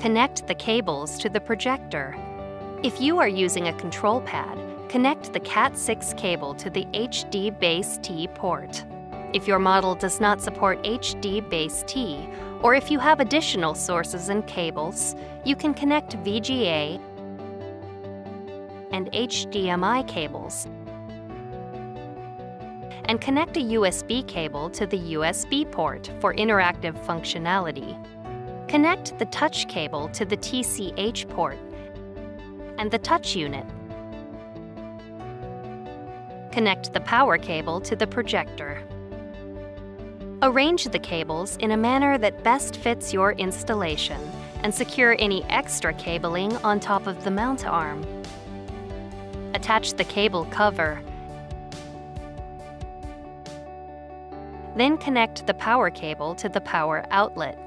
Connect the cables to the projector. If you are using a control pad, connect the Cat6 cable to the HD Base T port. If your model does not support HD Base T, or if you have additional sources and cables, you can connect VGA and HDMI cables and connect a USB cable to the USB port for interactive functionality. Connect the touch cable to the TCH port and the touch unit. Connect the power cable to the projector. Arrange the cables in a manner that best fits your installation and secure any extra cabling on top of the mount arm. Attach the cable cover. Then connect the power cable to the power outlet.